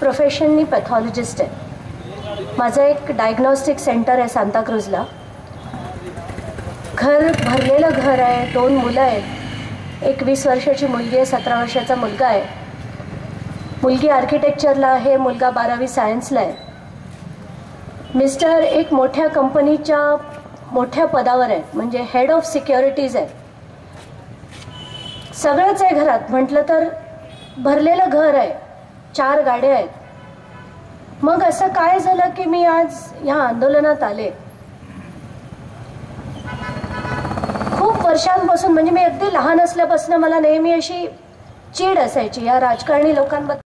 प्रोफेशननी pathologist आहे माझं एक डायग्नॉस्टिक सेंटर आहे सांताक्रूजला घर भरलेलं घर आहे दोन मुलं आहेत एक वीस वर्षाची मुलगी आहे सतरा वर्षाचा मुलगा आहे मुलगी आर्किटेक्चरला आहे मुलगा बारावी सायन्सला आहे मिस्टर एक मोठ्या कंपनीच्या मोठ्या पदावर आहे म्हणजे हेड ऑफ सिक्युरिटीज आहे सगळंच आहे घरात म्हटलं तर भरलेलं घर आहे चार गाड्या आहेत. मग असं काय झालं की मी आज ह्या आंदोलनात आले? खूप वर्षांपासून म्हणजे मी अगदी लहान असल्यापासून मला नेहमी अशी चीड असायची या राजकारणी लोकांबद्दल.